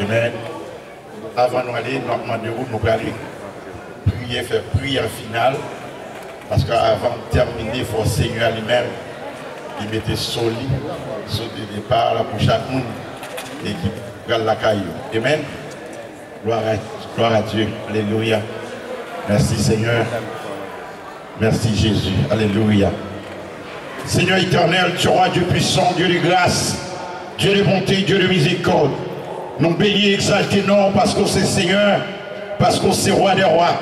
Amen. Avant nous aller, demandons nous aller prier, faire prière finale. Parce qu'avant de terminer, il faut Seigneur lui-même, il mettait solide, le départ pour chaque monde et qui regarde la caillou. Amen. Gloire à, gloire à Dieu. Alléluia. Merci Seigneur. Merci Jésus. Alléluia. Seigneur éternel, tu roi Dieu puissant, Dieu de grâce, Dieu de bonté, Dieu de miséricorde. Nous bénis et exaltés, non, parce qu'on c'est Seigneur, parce qu'on c'est roi des rois.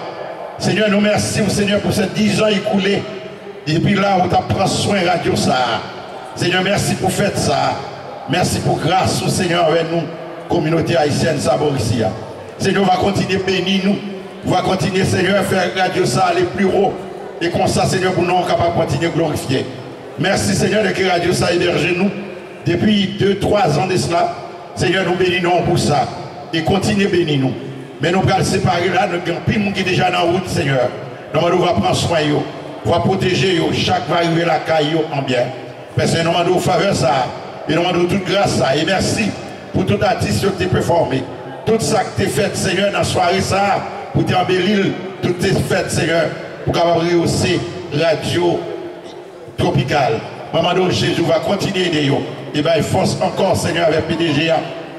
Seigneur, nous merci, Seigneur, pour ces dix ans écoulés. Et puis là, on t'a pris soin radio ça. Seigneur, merci pour faire ça. Merci pour grâce Seigneur avec nous, communauté haïtienne, ça ici. Seigneur, va continuer à bénir nous. On va continuer, Seigneur, à faire radio ça aller plus haut. Et comme ça, Seigneur, pour nous, on de continuer à glorifier. Merci, Seigneur, de que radio ça héberge nous. Depuis deux, trois ans de cela, Seigneur, nous bénissons pour ça. Et continuez bénir nous. Mais nous allons séparer là, nous avons monde qui déjà dans la route, Seigneur. Nous allons prendre soin. On va protéger. Chaque va arriver la caille en bien. Parce que nous demandons faveur ça. Et nous demandons toute grâce ça. Et merci pour tout artiste qui a performé. Tout ça que tu fait, Seigneur, dans la soirée ça, pour t'embellir, tout est fait, Seigneur, pour capable rehausser radio tropicale. Maman Jésus va continuer de vous. Et bien, il force encore, Seigneur, avec PDG,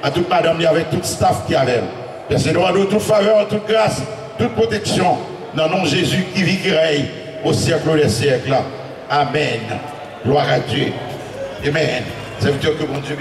à toute madame, et avec tout staff qui avait. Parce que nous toute faveur, toute grâce, toute protection. Dans le nom de Jésus qui vit, qui règne au siècle des siècles. Amen. Gloire à Dieu. Amen. C'est que bon Dieu.